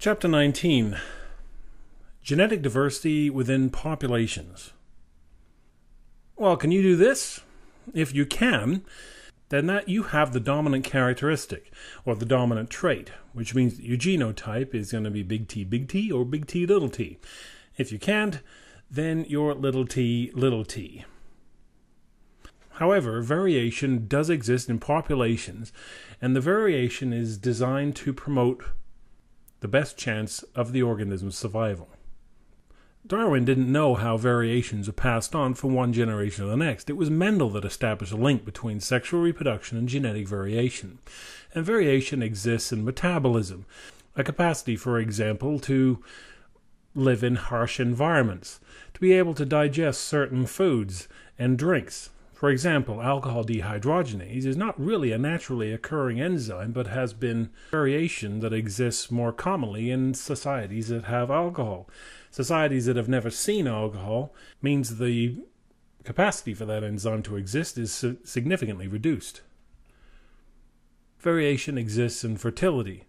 Chapter 19 Genetic Diversity Within Populations. Well, can you do this? If you can, then that you have the dominant characteristic or the dominant trait, which means that your genotype is going to be big T, big T, or big T, little t. If you can't, then you're little t, little t. However, variation does exist in populations, and the variation is designed to promote the best chance of the organism's survival. Darwin didn't know how variations are passed on from one generation to the next. It was Mendel that established a link between sexual reproduction and genetic variation. And variation exists in metabolism, a capacity, for example, to live in harsh environments, to be able to digest certain foods and drinks, for example, alcohol dehydrogenase is not really a naturally occurring enzyme, but has been variation that exists more commonly in societies that have alcohol. Societies that have never seen alcohol means the capacity for that enzyme to exist is significantly reduced. Variation exists in fertility.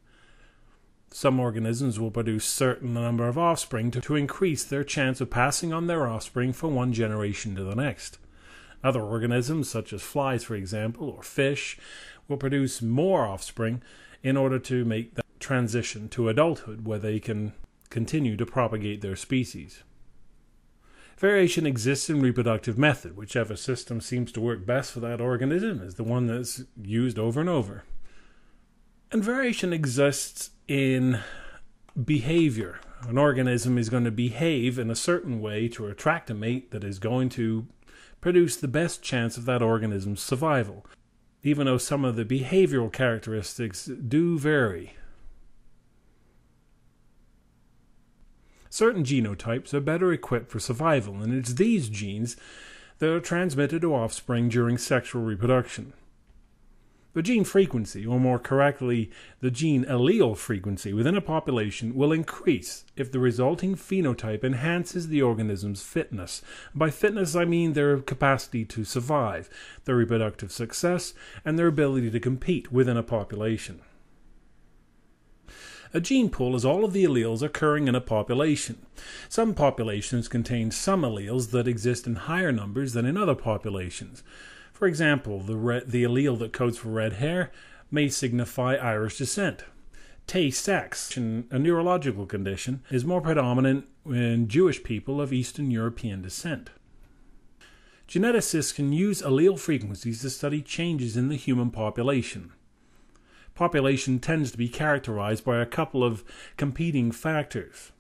Some organisms will produce certain number of offspring to, to increase their chance of passing on their offspring from one generation to the next. Other organisms, such as flies, for example, or fish, will produce more offspring in order to make the transition to adulthood where they can continue to propagate their species. Variation exists in reproductive method. Whichever system seems to work best for that organism is the one that's used over and over. And variation exists in behavior. An organism is going to behave in a certain way to attract a mate that is going to produce the best chance of that organism's survival, even though some of the behavioral characteristics do vary. Certain genotypes are better equipped for survival, and it's these genes that are transmitted to offspring during sexual reproduction. The gene frequency, or more correctly, the gene allele frequency within a population will increase if the resulting phenotype enhances the organism's fitness. By fitness, I mean their capacity to survive, their reproductive success, and their ability to compete within a population. A gene pool is all of the alleles occurring in a population. Some populations contain some alleles that exist in higher numbers than in other populations. For example, the, the allele that codes for red hair may signify Irish descent. Tay Sachs, a neurological condition, is more predominant in Jewish people of Eastern European descent. Geneticists can use allele frequencies to study changes in the human population. Population tends to be characterized by a couple of competing factors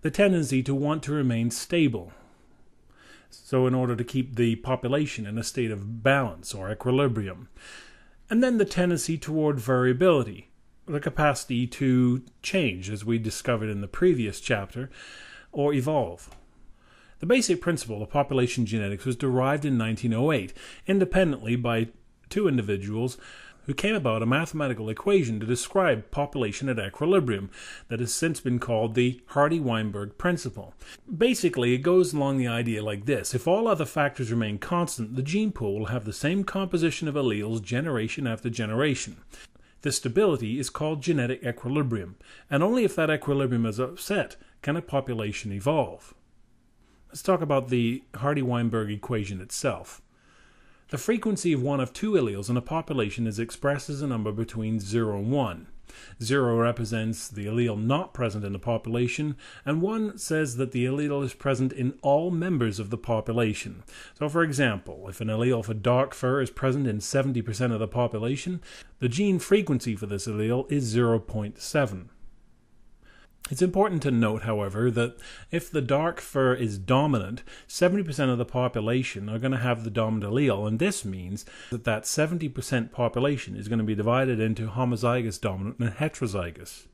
the tendency to want to remain stable, so, in order to keep the population in a state of balance or equilibrium. And then the tendency toward variability, the capacity to change, as we discovered in the previous chapter, or evolve. The basic principle of population genetics was derived in 1908 independently by two individuals who came about a mathematical equation to describe population at equilibrium that has since been called the Hardy Weinberg principle. Basically, it goes along the idea like this if all other factors remain constant, the gene pool will have the same composition of alleles generation after generation. This stability is called genetic equilibrium, and only if that equilibrium is upset can a population evolve. Let's talk about the Hardy Weinberg equation itself. The frequency of one of two alleles in a population is expressed as a number between 0 and 1. 0 represents the allele not present in the population, and 1 says that the allele is present in all members of the population. So, for example, if an allele for dark fur is present in 70% of the population, the gene frequency for this allele is 0.7. It's important to note, however, that if the dark fur is dominant, 70% of the population are going to have the dominant allele, and this means that that 70% population is going to be divided into homozygous dominant and heterozygous.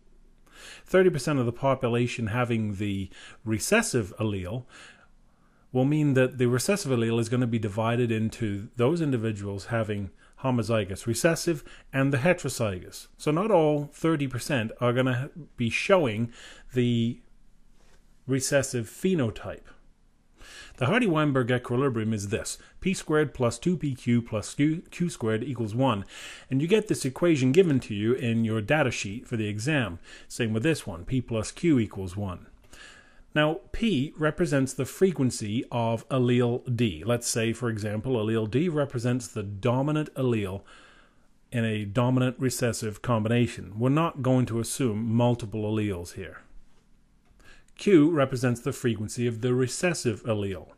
30% of the population having the recessive allele will mean that the recessive allele is going to be divided into those individuals having homozygous recessive and the heterozygous. So not all 30% are going to be showing the recessive phenotype. The Hardy-Weinberg equilibrium is this, p squared plus 2pq plus q, q squared equals 1, and you get this equation given to you in your data sheet for the exam. Same with this one, p plus q equals 1. Now, P represents the frequency of allele D. Let's say, for example, allele D represents the dominant allele in a dominant recessive combination. We're not going to assume multiple alleles here. Q represents the frequency of the recessive allele.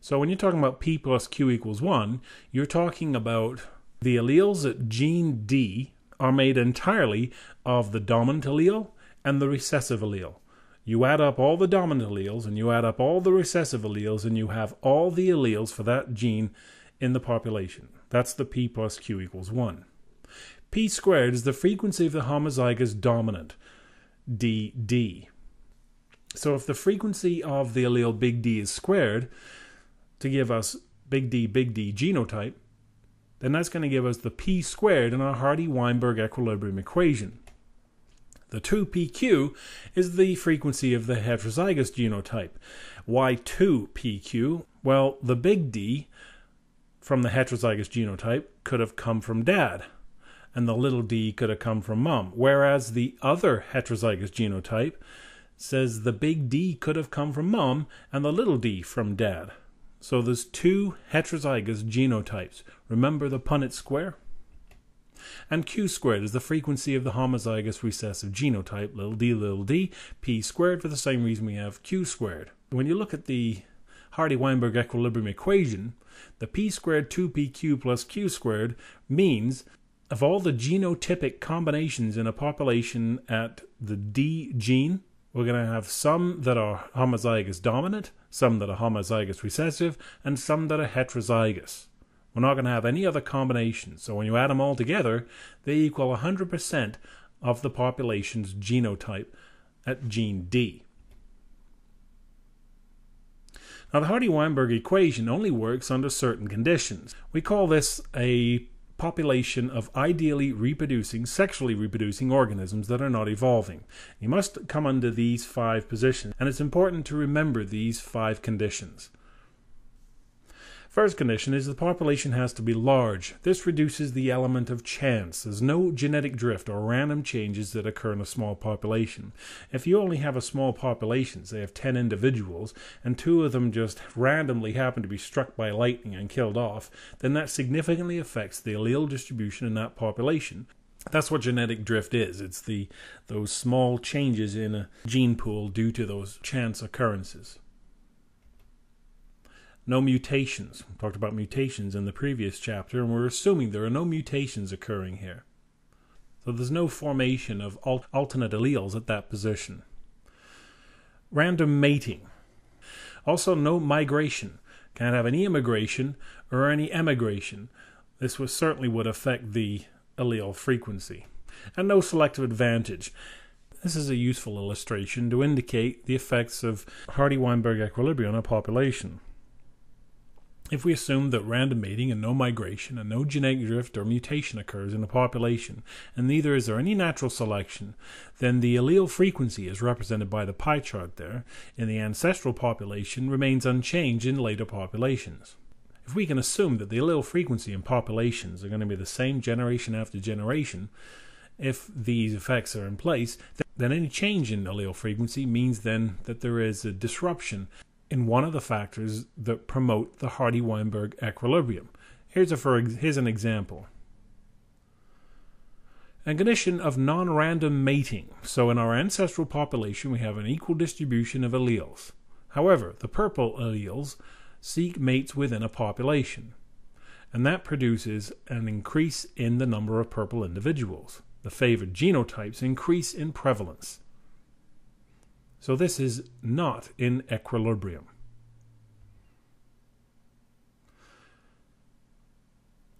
So when you're talking about P plus Q equals 1, you're talking about the alleles at gene D are made entirely of the dominant allele and the recessive allele. You add up all the dominant alleles and you add up all the recessive alleles, and you have all the alleles for that gene in the population. That's the P plus Q equals 1. P squared is the frequency of the homozygous dominant, DD. So if the frequency of the allele big D is squared to give us big D, big D genotype, then that's going to give us the P squared in our Hardy-Weinberg equilibrium equation. The 2pq is the frequency of the heterozygous genotype. Why 2pq? Well, the big D from the heterozygous genotype could have come from dad, and the little d could have come from mom, whereas the other heterozygous genotype says the big D could have come from mom and the little d from dad. So there's two heterozygous genotypes. Remember the Punnett square? And q squared is the frequency of the homozygous recessive genotype, little d, little d, p squared for the same reason we have q squared. When you look at the Hardy-Weinberg equilibrium equation, the p squared 2pq plus q squared means of all the genotypic combinations in a population at the D gene, we're going to have some that are homozygous dominant, some that are homozygous recessive, and some that are heterozygous. We're not going to have any other combinations. So when you add them all together, they equal 100% of the population's genotype at gene D. Now, the Hardy-Weinberg equation only works under certain conditions. We call this a population of ideally reproducing, sexually reproducing organisms that are not evolving. You must come under these five positions, and it's important to remember these five conditions. First condition is the population has to be large. This reduces the element of chance. There's no genetic drift or random changes that occur in a small population. If you only have a small population, say of 10 individuals, and two of them just randomly happen to be struck by lightning and killed off, then that significantly affects the allele distribution in that population. That's what genetic drift is. It's the those small changes in a gene pool due to those chance occurrences. No mutations. We talked about mutations in the previous chapter, and we're assuming there are no mutations occurring here. So there's no formation of alternate alleles at that position. Random mating. Also, no migration. Can't have any immigration or any emigration. This was, certainly would affect the allele frequency. And no selective advantage. This is a useful illustration to indicate the effects of Hardy-Weinberg equilibrium on a population. If we assume that random mating and no migration and no genetic drift or mutation occurs in a population, and neither is there any natural selection, then the allele frequency, as represented by the pie chart there, in the ancestral population remains unchanged in later populations. If we can assume that the allele frequency in populations are going to be the same generation after generation, if these effects are in place, then any change in allele frequency means then that there is a disruption in one of the factors that promote the Hardy-Weinberg equilibrium. Here's, a for, here's an example. A condition of non-random mating. So in our ancestral population, we have an equal distribution of alleles. However, the purple alleles seek mates within a population, and that produces an increase in the number of purple individuals. The favored genotypes increase in prevalence. So this is not in equilibrium.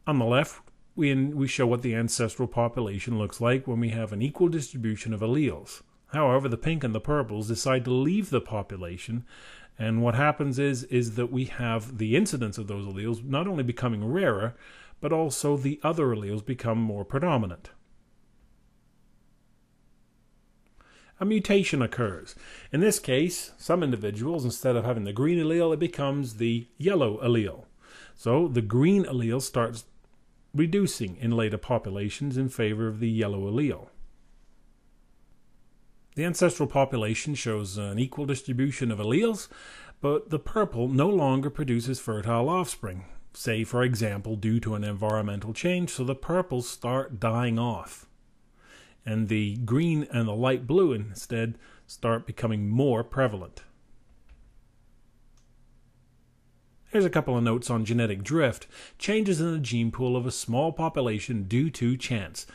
On the left, we, in, we show what the ancestral population looks like when we have an equal distribution of alleles. However, the pink and the purples decide to leave the population, and what happens is is that we have the incidence of those alleles not only becoming rarer, but also the other alleles become more predominant. A mutation occurs. In this case, some individuals, instead of having the green allele, it becomes the yellow allele. So the green allele starts reducing in later populations in favor of the yellow allele. The ancestral population shows an equal distribution of alleles, but the purple no longer produces fertile offspring, say, for example, due to an environmental change, so the purples start dying off. And the green and the light blue instead start becoming more prevalent. Here's a couple of notes on genetic drift changes in the gene pool of a small population due to chance.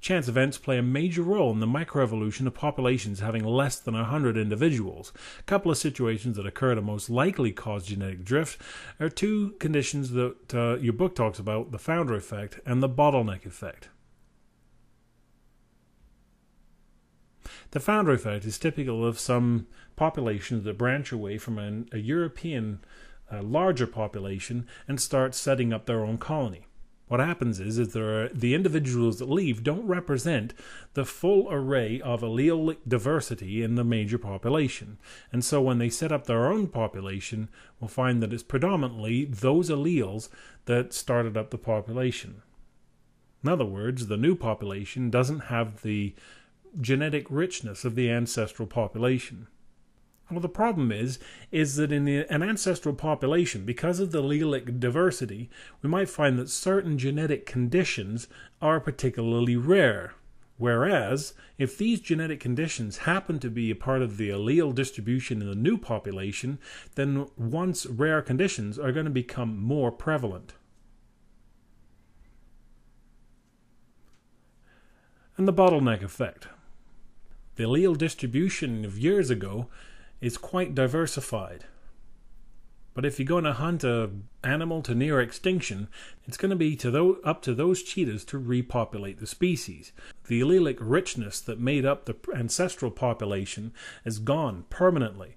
Chance events play a major role in the microevolution of populations having less than 100 individuals. A couple of situations that occur to most likely cause genetic drift are two conditions that uh, your book talks about the founder effect and the bottleneck effect. The founder effect is typical of some populations that branch away from an, a European uh, larger population and start setting up their own colony. What happens is, is there are, the individuals that leave don't represent the full array of allelic diversity in the major population. And so when they set up their own population, we'll find that it's predominantly those alleles that started up the population. In other words, the new population doesn't have the genetic richness of the ancestral population. Well, the problem is, is that in the, an ancestral population, because of the allelic diversity, we might find that certain genetic conditions are particularly rare. Whereas, if these genetic conditions happen to be a part of the allele distribution in the new population, then once rare conditions are going to become more prevalent. And the bottleneck effect. The allele distribution of years ago is quite diversified. But if you're going to hunt an animal to near extinction, it's going to be to those, up to those cheetahs to repopulate the species. The allelic richness that made up the ancestral population is gone permanently.